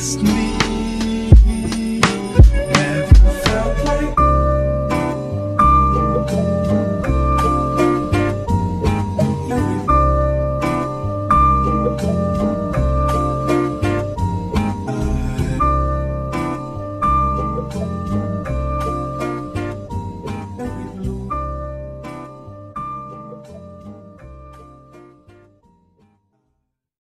last me.